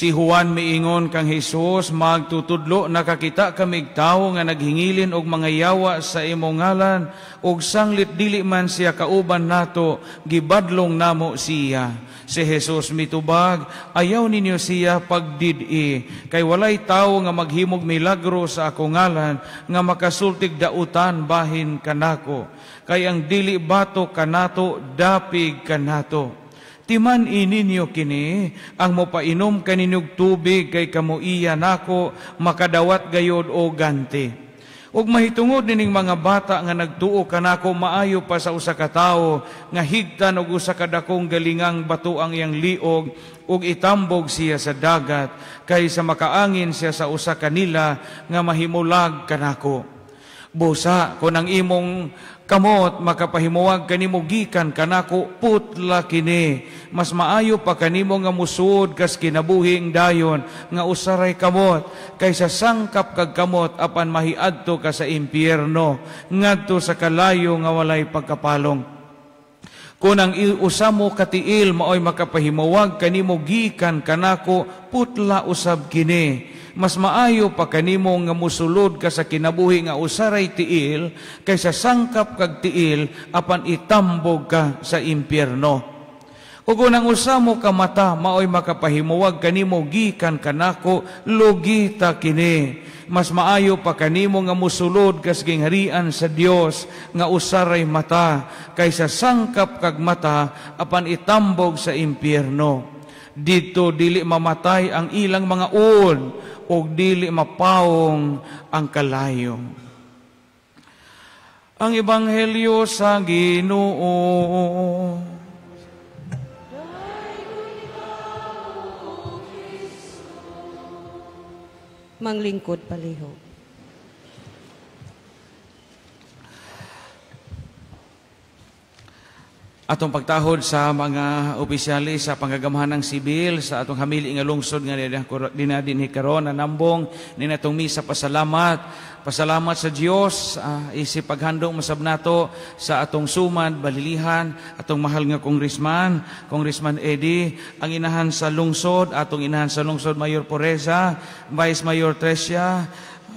Si Juan miingon kang Hesus magtutudlo nakakita kamig tawo nga naghingilin og mga yawa sa imong ngalan ug sanglit dili man siya kauban nato gibadlong namo siya. Si Jesus mitubag, ayaw ninyo siya pagdidi, kay walay tawo nga maghimog milagro sa ako ngalan, nga makasultig dautan bahin kanako. Kay ang dili bato kanato, dapig kanato. Timan ininyo kini, ang mopainom kaninyog tubig kay kamuiya nako, makadawat gayod o ganti. Ug mahitungod nining mga bata nga nagtuo kanako maayo pa sa usa ka tawo nga higtan og usa ka dakong galingang bato ang iyang liog ug itambog siya sa dagat kaysa makaangin siya sa usa kanila nga mahimulag kanako. Busa kun ang imong kamot makapahimuwag kanimo gikan kanako putla kini. Mas maayo pa kanimo nga musud kas kinabuhing dayon nga usaray kamot kaysa sangkap kag kamot apan mahiadto ka sa impyerno ngadto sa kalayo nga walay pagkapalong. Kung ang usamo katiil maoy makapahimuwag kanimo gikan kanako putla usab kini mas maayo pa kanimo nga musulod ka sa kinabuhi nga usaray tiil kaysa sangkap kag tiil apan itambog ka sa impyerno. Ug unang usamo ka mata maoy makapahimuwag kanimo gikan kanako lugita kini. Mas maayo pa kanimo nga musulod kas gingharian sa Dios nga usaray mata kaysa sangkap kag mata apan itambog sa impyerno. Dito dili mamatay ang ilang mga uod o dili mapawong ang kalayo. Ang Ebanghelyo sa Ginoo. Manglingkod paliho. Atong pagtahod sa mga opisyalis sa pangagamahan ng sibil sa atong hamili nga lungsod nga dinadin ni karon na nambong ni natong misa pasalamat. Pasalamat sa Dios uh, isip paghandong masab nato sa atong sumad balilihan atong mahal nga kongresman kongresman Eddie ang inahan sa lungsod atong inahan sa lungsod Mayor Poreza Vice Mayor Tresia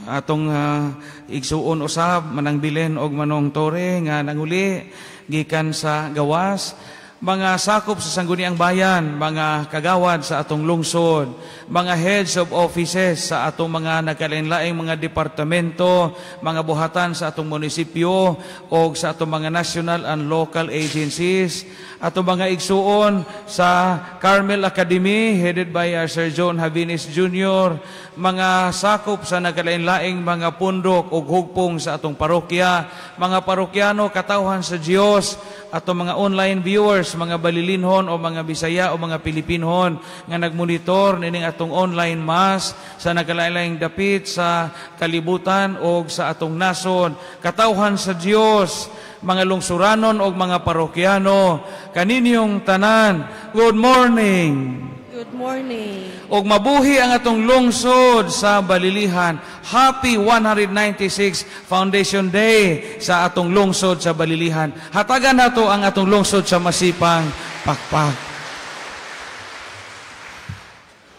atong uh, igsuon usab manang bilen og manong tore nga nanguli gikan sa gawas. Mga sakop sa sangguniang bayan, mga kagawad sa atong lungsod, mga heads of offices sa atong mga nagkalain-laing mga departamento, mga buhatan sa atong munisipyo o sa atong mga national and local agencies, atong mga igsuon sa Carmel Academy headed by uh, Sir John Havinis Jr., mga sakop sa nagkalain-laing mga pundok o hugpong sa atong parokya, mga parokyano katawhan sa Dios, atong mga online viewers mga balilinhon o mga Bisaya o mga Pilipinhon nga nagmonitor nining atong online mass sa nagalalayang dapit sa kalibutan o sa atong nason. Katawhan sa Dios mga lungsuranon o mga parokyano, kaninyong tanan, good morning. Good morning. Og mabuhi ang atong lungsod sa Balilihan. Happy 196 Foundation Day sa atong lungsod sa Balilihan. Hatagan nato ang atong lungsod sa Masipang Pakpak.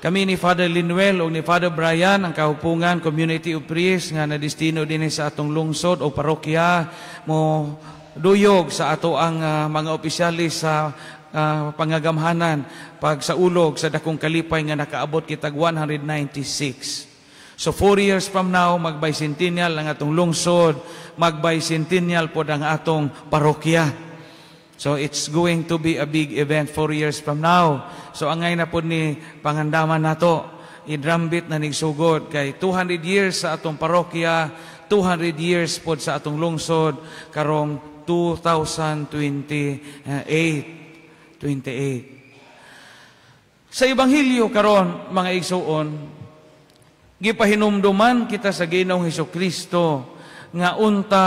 Kami ni Father Linuel o ni Father Brian, ang kahupungan Community of Priests nga na destino din sa atong lungsod o parokya mo duyog sa ato ang uh, mga opisyalis sa uh, pangagamhanan pag sa ulog sa dakong kalipay nga nakaabot kitag 196. So four years from now, mag-bicentennial ang atong lungsod, mag-bicentennial po ang atong parokya. So it's going to be a big event four years from now. So angay na po ni pangandaman nato, idrambit na nigsugod kay 200 years sa atong parokya, 200 years po sa atong lungsod, karong 2028. 28. Sa Ebanghelyo karon mga igsuon, gipahinumduman kita sa Ginoong Hesus Kristo nga unta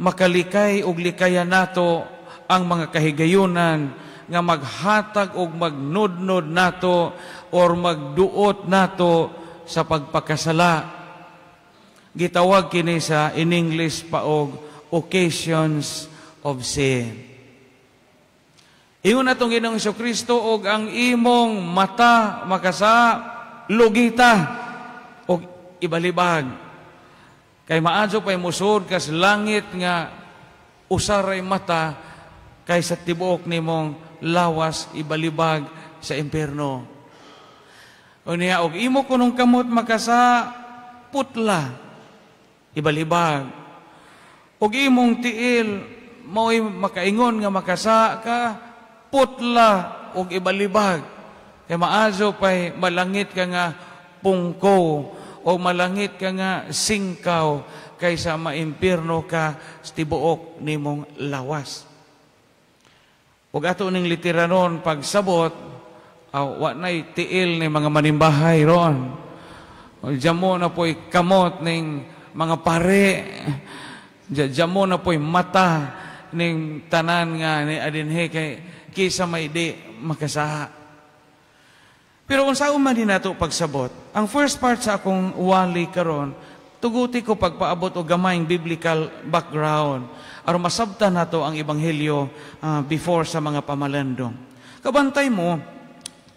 makalikay og likayan nato ang mga kahigayunan nga maghatag og magnudnod nato or magduot nato sa pagpakasala. Gitawag kini sa in English paog occasions of sin. Ingon na itong Ginoong Kristo og ang imong mata makasa lugita og ibalibag. Kay maadyo pa'y musod kas langit nga usaray mata kaysa tibuok nimong lawas ibalibag sa impierno. O niya, og imo kunong kamot makasa putla ibalibag. Og imong tiil mo'y makaingon nga makasa ka putla og ibalibag. Kay maazo pa'y malangit ka nga pungko o malangit ka nga singkaw kaysa maimpirno ka sa tibuok nimong lawas. Ug ato ning literanon pagsabot aw wa nay tiil ni mga manimbahay ron. Jamo na po'y kamot ning mga pare. Jamo na po'y mata ning tanan nga ni adinhe kay kisa may di makasaha. Pero kung saan man din nato pagsabot, ang first part sa akong wali karon, tuguti ko pagpaabot o gamayng biblical background aron masabtan nato ang ebanghelyo uh, before sa mga pamalandong. Kabantay mo,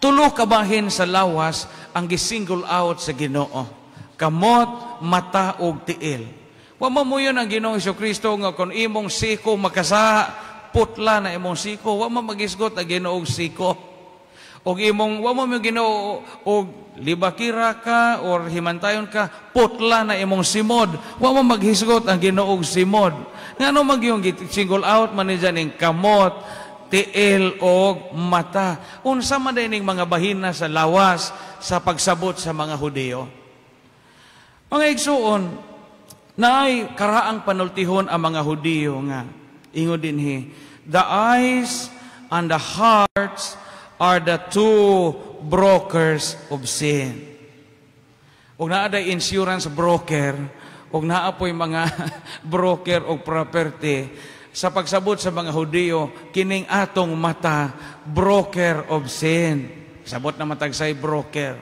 tulo kabahin sa lawas ang gisingle out sa Ginoo. Kamot, mata ug tiil. Wa mo mo yun ang Ginoong Kristo nga kung imong siko makasa putla na imong siko, wa mo magisgot ang Ginoong siko og imong wa mo Ginoo og libakira ka or himantayon ka putla na imong simod. Wa mo maghisgot ang Ginoo og simod. Ngano magyong single out man ni ning kamot tiil og mata. Unsa man ning mga bahina sa lawas sa pagsabot sa mga Hudiyo. Mga igsuon naay karaang panultihon ang mga Hudiyo nga. Ingo dinhi the eyes and the hearts are the two brokers of sin. Ug naa day insurance broker, ug naa po'y mga broker og property sa pagsabot sa mga Hudiyo, kining atong mata, broker of sin. Sabot na matagsay broker.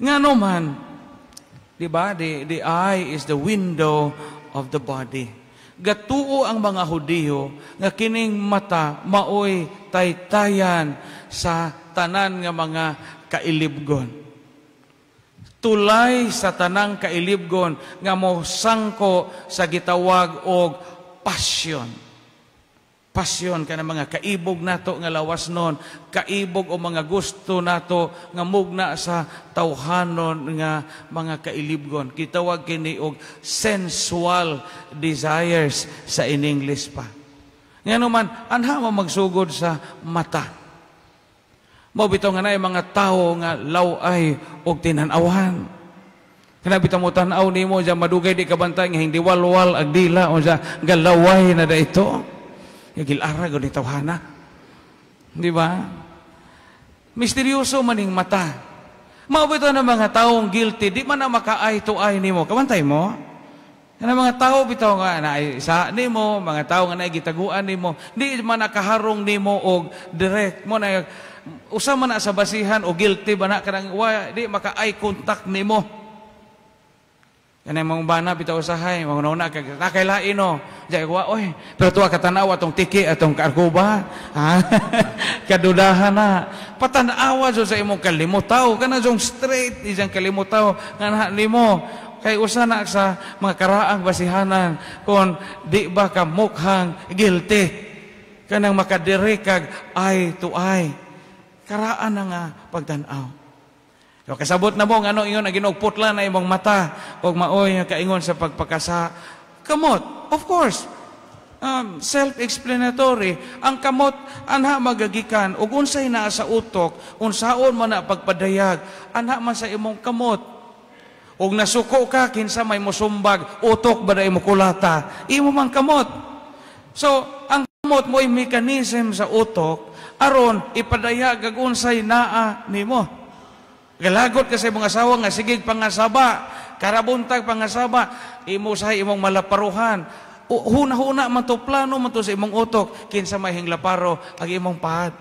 Nga man, di ba, the, the eye is the window of the body. Gatuo ang mga Hudiyo nga kining mata maoy taytayan sa tanan nga mga kailibgon. Tulay sa tanang kailibgon nga mo sangko sa gitawag og passion. Pasyon ka mga kaibog nato nga lawas nun, kaibog o mga gusto nato nga mugna sa tawhanon nga mga kailibgon. Kitawag kini og sensual desires sa in English pa. Nga naman, anha mo magsugod sa mata. Mo bitaw nga na mga tao nga laway og tinanawan. Kana bitaw mo tan-aw nimo ja madugay di kabantay nga hindi walwal ag dila o sa galaway na da ito. Gilara gud ni tawhana. Di ba? Misteryoso maning mata. Mabito na mga taong guilty, di man na maka-eye to eye nimo. Kamantay mo? Yan mga tao bitaw nga na isa nimo, mga tao nga na gitaguan nimo, di man nakaharong nimo og direct mo na usa man na sa basihan o guilty ba na kanang wa di maka eye contact nimo. Ang mga bana, bitaw usahay, mga nauna, nakailain no. Diyan ko, oy, pero tuwa katanawa atong tiki, atong kaarkuba. Kadudahan na. Patanawa so sa imong kalimutaw. Kana yung straight, isang kalimutaw. Nga na limo. Kay usa na sa mga karaang basihanan kung di ba ka mukhang guilty. Kanang makadirikag eye to eye. Karaan na nga pagtanaw. So, kasabot na mo, ano ingon, ginugputla na imong mata, o maoy nga kaingon sa pagpakasa. Kamot, of course, um, self-explanatory. Ang kamot, anha magagikan, ug unsay naa sa utok, unsaon man na pagpadayag, anha man sa imong kamot. Ug nasuko ka, kinsa may musumbag, utok ba na imo kulata, imo man kamot. So, ang kamot mo ay mechanism sa utok, aron ipadayag ag unsay naa nimo. Galagot kasi mga asawa nga, sige pangasaba, karabuntag pangasaba, imo sa imong malaparuhan. Huna-huna man to plano man to sa imong utok, kinsa may hinglaparo ang imong pahat.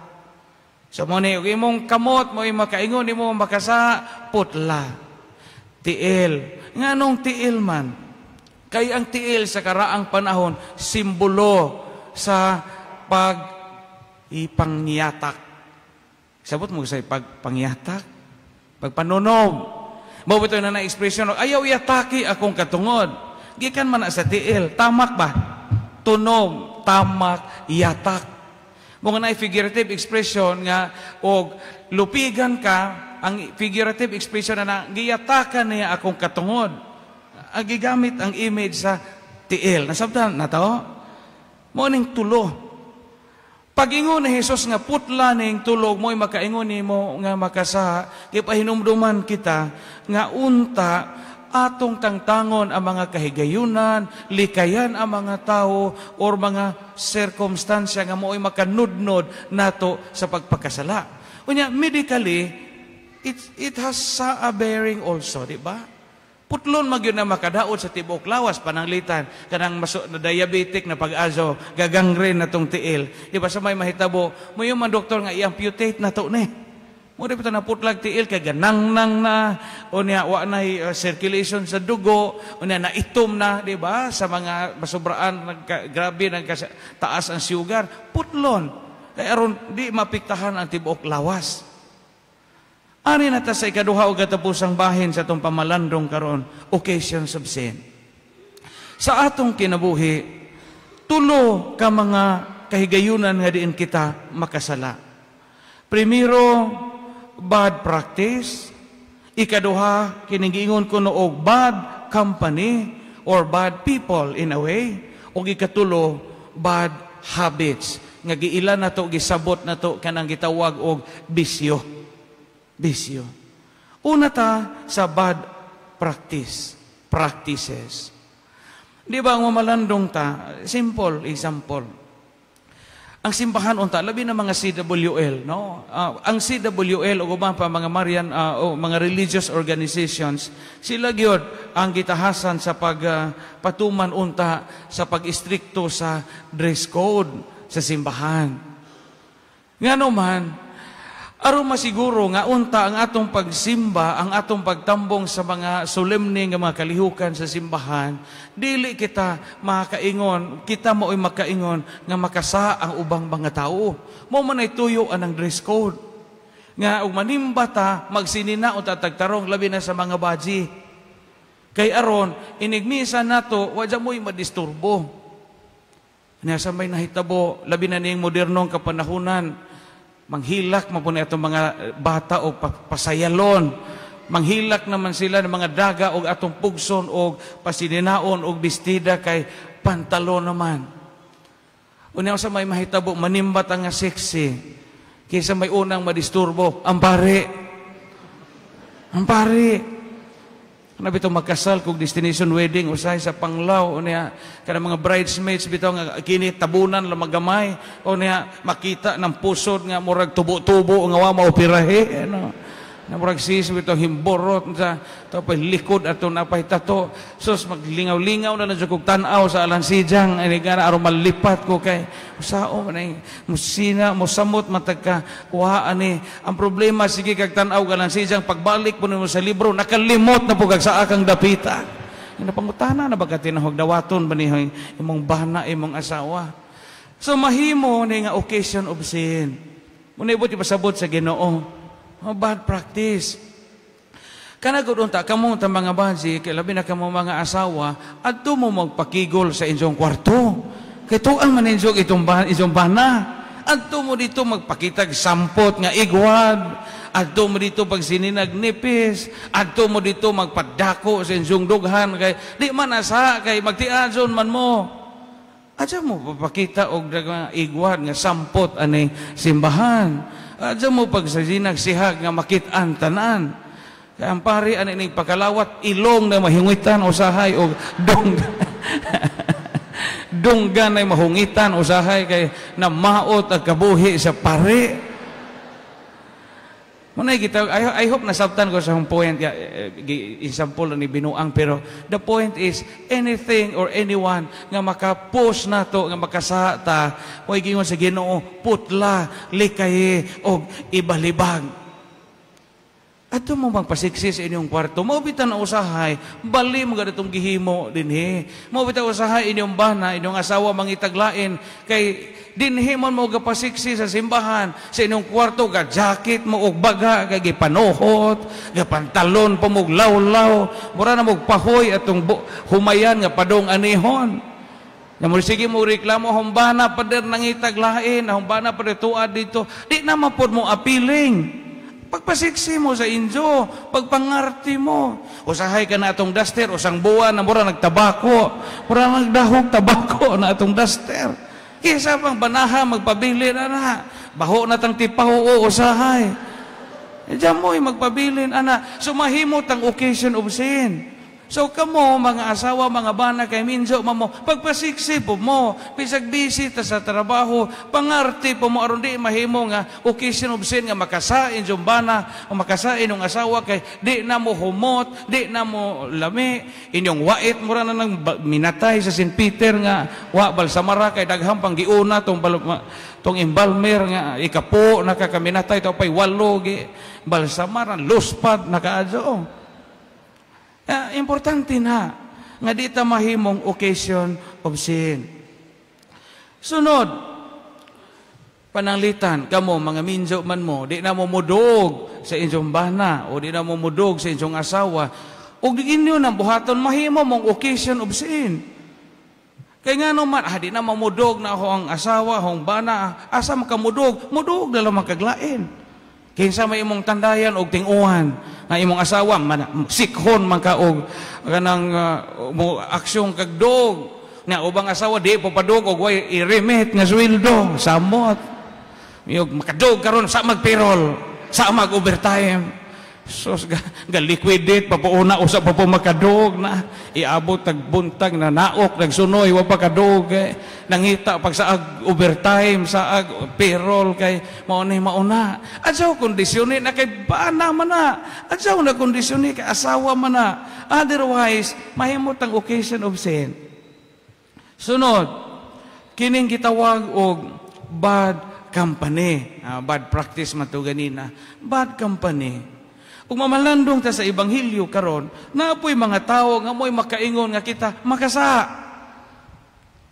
So mo ni imong kamot mo imong kaingon imo makasa putla. Tiil. Nganong tiil man? Kay ang tiil sa karaang panahon simbolo sa pag ipangyatak. Sabot mo sa pag pangyatak, pagpanunog. Mao ito na na expression ayaw yataki akong katungod. Gikan man sa tiil, tamak ba? Tunog, tamak, yatak. Mga na figurative expression nga og lupigan ka ang figurative expression na, na giyatakan niya akong katungod. Ang gigamit ang image sa tiil. Nasabtan na to? Morning tulo. Pagingon ni Jesus nga putla ning tulog mo'y makaingon nimo nga makasa kay pahinumduman kita nga unta atong tangtangon ang mga kahigayunan, likayan ang mga tao or mga circumstansya nga mo'y makanudnod nato sa pagpakasala. Unya medically it it has a bearing also, di ba? Putlon magyud na makadaot sa tibok lawas pananglitan kanang maso na diabetic na pag-azo gagangren na tong tiil. Di ba sa may mahitabo mo yung man doktor nga i-amputate na to ni. Mo di pa na putlag tiil kay ganang nang na o niya wa na uh, circulation sa dugo o niya na itom na di ba sa mga masobraan nagka, grabe nang taas ang sugar putlon kay aron di mapiktahan ang tibok lawas. Ani na ta sa ikaduha o katapusang bahin sa atong pamalandong karon, occasions of sin. Sa atong kinabuhi, tulo ka mga kahigayunan nga diin kita makasala. Primero, bad practice. Ikaduha, kiningingon ko noog bad company or bad people in a way. O ikatulo, bad habits. Nga giilan na to, gisabot na to, kanang gitawag og bisyo bisyo. Una ta sa bad practice, practices. Di ba ang mamalandong ta, simple example. Ang simbahan unta labi na mga CWL, no? Uh, ang CWL o pa mga Marian uh, o mga religious organizations, sila gyud ang gitahasan sa pag uh, patuman unta sa pag-istrikto sa dress code sa simbahan. Ngano man, Aron masiguro nga unta ang atong pagsimba, ang atong pagtambong sa mga solemne nga mga kalihukan sa simbahan, dili kita makaingon, kita mo'y makaingon nga makasa ang ubang mga tao. Mo man ay tuyo anang dress code. Nga ug manimba ta magsinina o tatagtarong labi na sa mga baji. Kay aron inigmisa nato wadya mo'y madisturbo. Nasa may nahitabo labi na ning modernong kapanahunan Manghilak mo po na itong mga bata o pasayalon. Manghilak naman sila ng mga daga o atong pugson o pasininaon o bestida kay pantalon naman. Una sa may mahitabo, manimbat ang nga sexy. Kaysa may unang madisturbo, ang pare. Ang pare. Ano bitaw magkasal kung destination wedding? Usay sa panglaw. O niya kada mga bridesmaids bitaw kini tabunan la magamay o makita ng pusod nga murag tubo-tubo nga wa maoperahe ano na murag sis bitaw himborot sa tapay likod ato napay tato. Sus maglingaw-lingaw na na kog tan-aw sa alansidjang ani gara aron malipat ko kay usao man musina mosamot matagka kuha ani ang problema sige kag tan-aw alansidjang pagbalik po mo sa libro nakalimot na po kag sa akang dapita. Ina pangutana na baga tinahog dawaton ba ni imong bana imong asawa? So mahimo ni nga occasion of sin. Muna ibot ipasabot sa Ginoo. Oh, bad practice. Kanagod unta kamo ta mga baji kay labi na kamo mga asawa adto mo magpakigol sa inyong kwarto. Kay tuang man inyong itong bahan, inyong bana. Adto mo dito magpakitag sampot nga igwad. Adto mo dito pag sininag nipis. Adto mo dito magpadako sa inyong dughan kay di man asa kay magtiadson man mo. Adya mo papakita og igwad nga sampot ani simbahan. Adya mo pag sa sihag nga makit-an tanan. Kaya ang pari, ano ining pagkalawat, ilong na mahungitan usahay o dong donggan na mahungitan usahay kay na maot at kabuhi sa pare. Muna kita, I, I hope nasabtan ko sa point, ya, example ni Binuang, pero the point is, anything or anyone nga makapost na to, nga makasata, o igingon sa ginoo, putla, likay, o ibalibag Ato mo magpasiksi sa inyong kwarto. Maubitan na usahay. Bali mo ganitong gihimo dinhi. Maubitan usahay inyong bana, inyong asawa mangitaglain. Kay dinhi mo mo gapasiksi sa simbahan. Sa inyong kwarto, ga jacket mo og baga, ga gipanuhot, ga pantalon pa mo. Mura na pahoy atong humayan nga padong anihon. Na mo sige mo reklamo humbana pader nangitaglain, humbana pader tuad dito. Di na mapod mo apiling. Pagpasiksi mo sa injo, pagpangarti mo. Usahay ka na atong duster, usang buwan na mura nagtabako. Mura nagdahog tabako na atong duster. Kisa pang banaha, magpabili na na. Baho na tang tipaho o usahay. Diyan mo'y magpabilin, ana. Sumahimot ang occasion of sin. So kamo, mga asawa, mga bana, kay minjo mo, pagpasiksi po mo, pisag busy ta sa trabaho, pangarte po mo, aron di mahimo nga, occasion of sin nga makasain yung bana, o makasain yung asawa, kay di na mo humot, di na mo lami, inyong wait, mura na nang minatay sa St. Peter nga, wa balsamara, kay daghang pang giuna, tong, tong imbalmer nga, ikapo, nakakaminatay, to pa'y walo, balsamaran, luspad, nakaadyo. Uh, importante na nga di ta mahimong occasion of sin. Sunod, pananglitan kamo mga minjo man mo, di na mo mudog sa inyong bana o di na mo mudog sa inyong asawa. O di inyo nang buhaton mahimo mong occasion of sin. Kaya nga naman, ah, di na mamudog na ako ang asawa, akong bana, asa makamudog, mudog na lang magkaglain. Kinsa may imong tandayan og tinguhan nga imong asawa man, sikhon man ka og kanang uh, mo aksyon kag dog nga ubang asawa di pa padog og way i-remit nga sweldo samot. Miyog makadog karon sa magpirol, sa mag overtime. Sos ga, ga liquidate papuuna usa pa po makadog na. Iabot tag buntag na naok nagsunoy wa pa kadog eh. nangita pag sa ag overtime sa ag payroll kay mao ni mauna adsaw kondisyonin na kay bana man na. Adsaw na kondisyonin kay asawa man na. Otherwise mahimot ang occasion of sin. Sunod kining gitawag og bad company. Uh, bad practice man to ganina. Bad company kung mamalandong ta sa Ebanghelyo karon, naapoy mga tao nga mo'y makaingon nga kita makasa.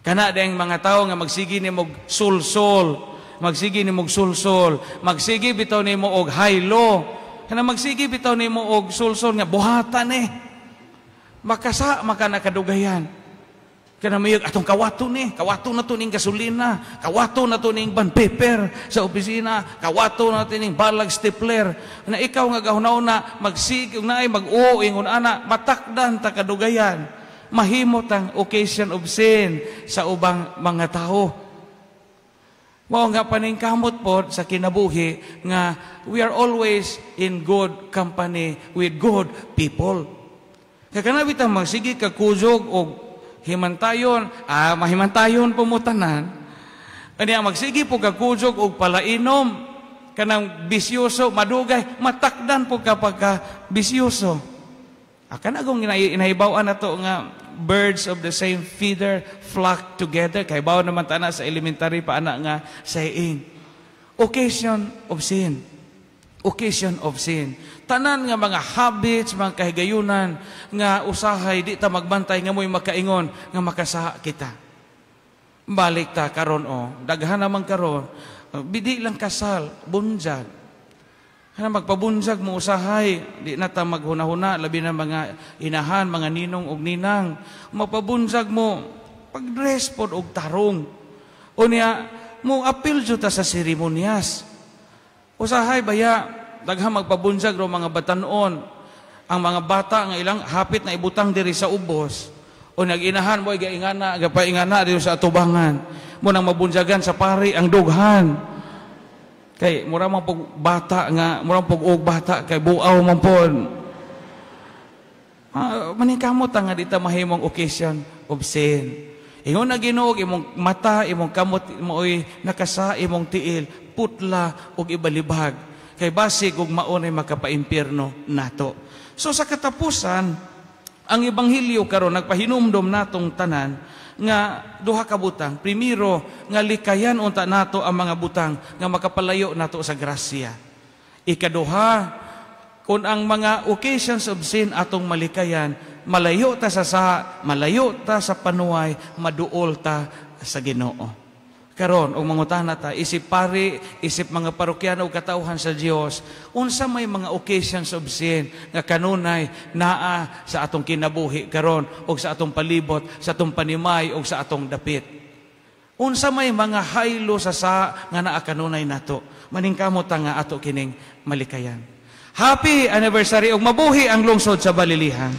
Kana ding mga tao nga magsigi ni mog sulsol, magsigi ni mog sulsol, magsigi bitaw ni mo og haylo, kana magsigi bitaw ni mo og sulsol nga buhatan eh. Makasa maka nakadugayan. Kana mayag atong kawato ni, kawato na to ning gasolina, kawato na to ning ban paper sa opisina, kawato na to ning balag stapler. Na ikaw nga gahunaw na magsig na ay mag-uo ana matakdan ta kadugayan. Mahimot ang occasion of sin sa ubang mga tao. Mao nga paningkamot po sa kinabuhi nga we are always in good company with good people. Kaya kanabit ang magsige ka kuzog o himantayon, ah, mahimantayon pumutanan, kanya magsigi po kagkusog og palainom, kanang bisyoso, madugay, matakdan po kapag ka bisyoso. Akan agong inahibawan na to nga birds of the same feather flock together. Kay bawa naman tana sa elementary pa ana nga saying. Occasion of sin. Occasion of sin tanan nga mga habits, mga kahigayunan nga usahay di ta magbantay nga mo'y makaingon nga makasaha kita. Balik ta karon o, daghan naman karon, bidi lang kasal, bunjag. Kana magpabunjag mo usahay, di na ta maghunahuna labi na mga inahan, mga ninong og ninang. Magpabunjag mo pag-dress pod og tarong. O niya, mo apil ta sa seremonyas. Usahay baya daghang magpabunsag ro mga batanon. Ang mga bata nga ilang hapit na ibutang diri sa ubos. O naginahan mo igaingana gapaingana diri sa atubangan. Mo nang mabunjagan sa pari ang dughan. Kay mura man pog bata nga mura pog og bata kay buaw man pod ah, manikamot nga dita mahimong occasion of sin ingon na Ginoo imong mata imong kamot mo'y nakasa imong tiil putla ug ibalibag kay basig ug maunay makapaimpierno nato. So sa katapusan, ang ebanghelyo karon nagpahinumdom natong tanan nga duha ka butang. Primero, nga likayan unta nato ang mga butang nga makapalayo nato sa grasya. Ikaduha, kung ang mga occasions of sin atong malikayan, malayo ta sa sa, malayo ta sa panuway, maduol ta sa Ginoo. Karon, og mangutana ta, isip pari, isip mga parokyano ug katauhan sa Dios, unsa may mga occasions of sin nga kanunay naa sa atong kinabuhi karon og sa atong palibot, sa atong panimay ug sa atong dapit. Unsa may mga haylo sa sa nga naa kanunay nato. Maningkamot nga ato kining malikayan. Happy anniversary ug mabuhi ang lungsod sa Balilihan.